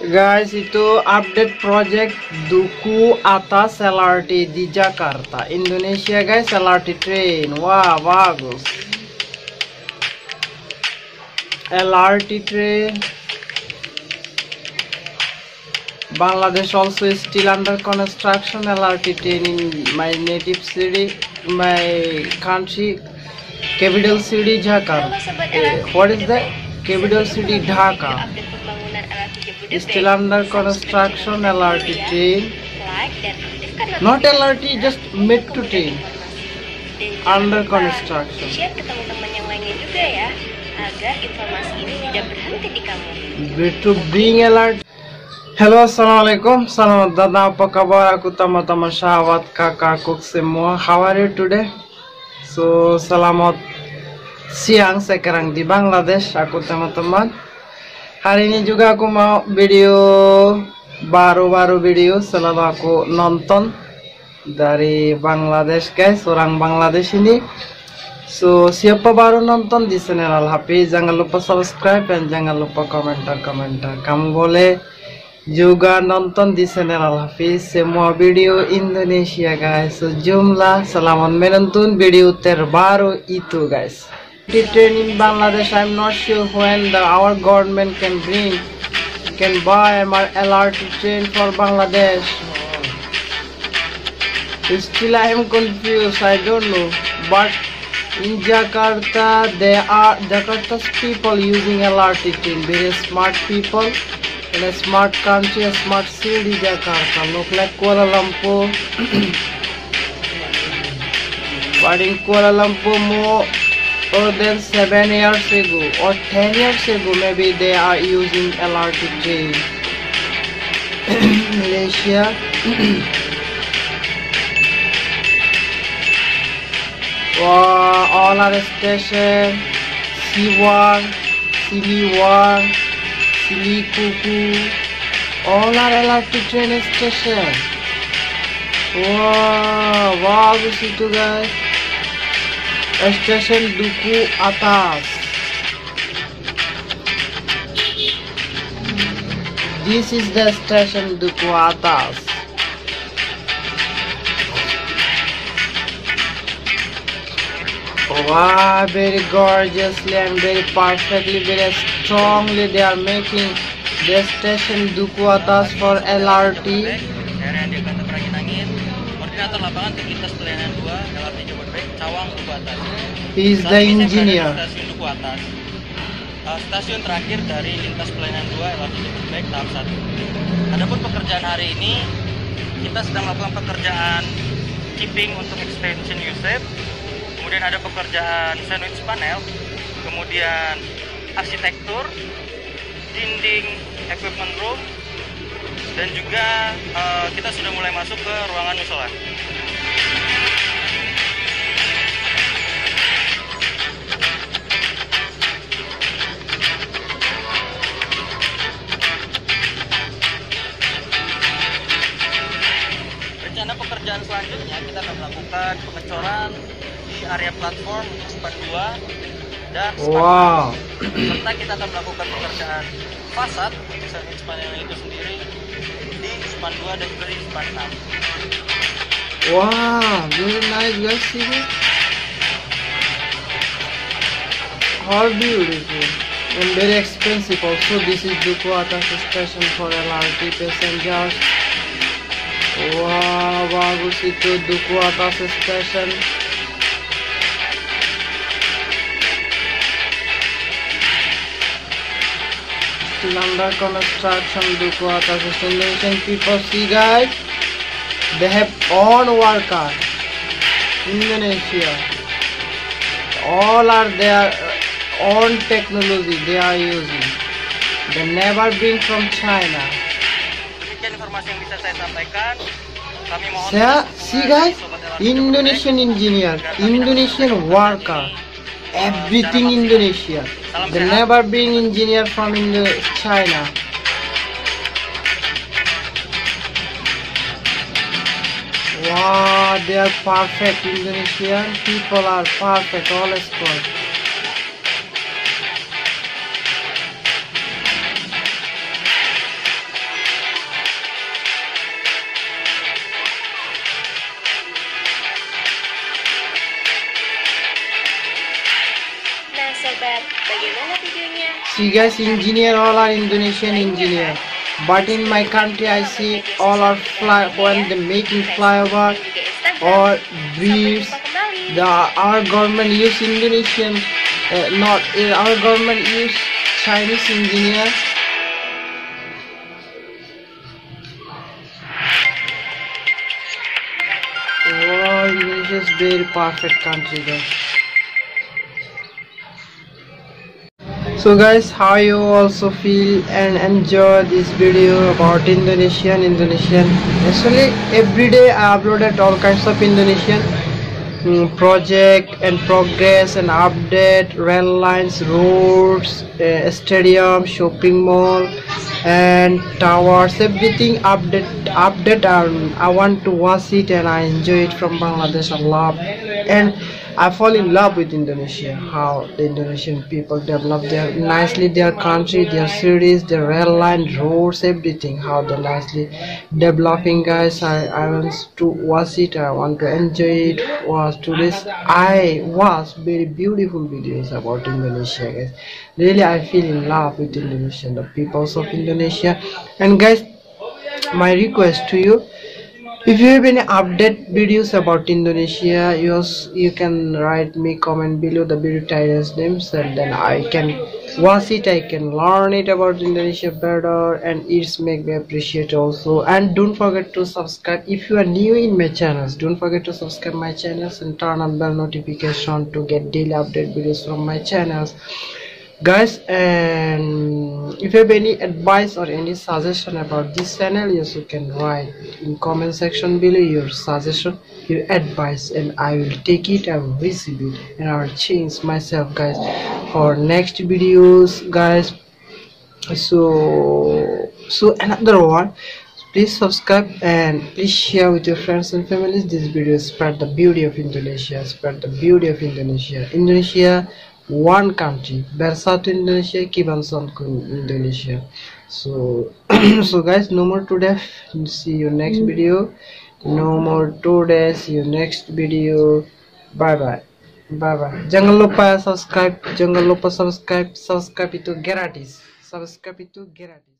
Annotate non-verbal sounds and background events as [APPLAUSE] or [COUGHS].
Guys, itu update project Duku Atas LRT di Jakarta, Indonesia guys, LRT train. Wah, bagus. LRT train. Bangladesh also is still under construction. LRT train in my native city, my country, capital city Jakarta. Eh, what is that? Capital city Dhaka. still under construction LRT train. Not LRT, just metro train. Under construction. to being LRT. hello assalamualaikum salam dadah apa kabar aku tamat tamat sahabat kakakku semua how are you today so selamat siang sekarang di bangladesh aku tamat tamat Hari ini juga aku mau video baru-baru video selalu aku nonton dari Bangladesh guys orang Bangladesh ini. So siapa baru nonton di channel Al Hafiz jangan lupa subscribe dan jangan lupa komentar-komentar. Kamu boleh juga nonton di channel Al Hafiz semua video Indonesia guys. So selamat menonton video terbaru itu guys train in Bangladesh I'm not sure when the our government can bring can buy my LRT train for Bangladesh still I am confused I don't know but in Jakarta they are Jakarta's people using LRT train very smart people in a smart country, a smart city, Jakarta. Look like Kuala Lumpur. [CLEARS THROAT] but in Kuala Lumpur, more or than seven years ago or ten years ago, maybe they are using LRT train. [COUGHS] Malaysia. wow, all our station, C1, CB1, Sili Kuku, all are electric train station. Wow, bagus itu guys. Station दुकु Akash this is the station दुकू Akash Wow, very gorgeously and very perfectly, very strongly they are making the station Dukuatas for LRT. He is the engineer. Stasiun Duku Atas. Uh, stasiun terakhir dari lintas pelayanan 2 LRT Jabodebek tahap 1. Adapun pekerjaan hari ini kita sedang melakukan pekerjaan chipping untuk extension Yusef. Kemudian ada pekerjaan sandwich panel, kemudian arsitektur, dinding equipment room, dan juga eh, kita sudah mulai masuk ke ruangan musola. Area platform untuk span 2 dan span Wow. serta kita akan melakukan pekerjaan fasad sandwich panel itu sendiri di span 2 dan juga di span 6 Wow, very nice guys. This? How beautiful and very expensive. Also, this is Duku Atas station for LRT passengers. Wow, bagus itu Duku Atas station. Still under construction Duku Atas station. People see guys. They have own worker. Indonesia. All are their uh, own technology they are using. They never bring from China. demikian informasi yang bisa saya sampaikan kami mohon Saya see guys, Indonesian engineer, Indonesian worker, everything Indonesia. They never bring engineer from Indo China. Wow, they are perfect. Indonesian people are perfect, all expert. see guys engineer all are indonesian engineer. But in my country i see all are fly when they making flyover or bridge the our government use indonesian uh, not uh, our government use chinese engineer. Wow indonesia is very perfect country guys so guys how you also feel and enjoy this video about indonesian indonesian? Actually every day i uploaded all kinds of indonesian mm, project and progress and update rail lines roads uh, stadium shopping mall and towers everything update update and i want to watch it and i enjoy it from bangladesh a lot. And I fall in love with Indonesia. How the Indonesian people develop their nicely their country, their cities, their rail line, roads, everything. How they nicely developing, guys. I, I want to watch it. I want to enjoy it. Was to this. I watch very beautiful videos about Indonesia, guys. Really, I feel in love with Indonesia, the peoples of Indonesia. And guys, my request to you if you have any update videos about indonesia yours you can write me comment below the video titles names and then i can watch it i can learn it about indonesia better and it's make me appreciate also. And don't forget to subscribe. If you are new in my channels don't forget to subscribe my channels and turn on bell notification to get daily update videos from my channels guys and if you have any advice or any suggestion about this channel yes you can write in comment section below your suggestion your advice and i will take it and receive it. And i will change myself guys for next videos guys. So so another one please subscribe and please share with your friends and families. This video spread the beauty of indonesia spread the beauty of indonesia. Indonesia one country bersatu indonesia kibansanku indonesia. So [CLEARS THROAT] so guys no more today. See you next video. No more today. See you next video. Bye bye. Bye bye. Jangan lupa subscribe. Jangan lupa subscribe. Subscribe itu gratis. Subscribe itu gratis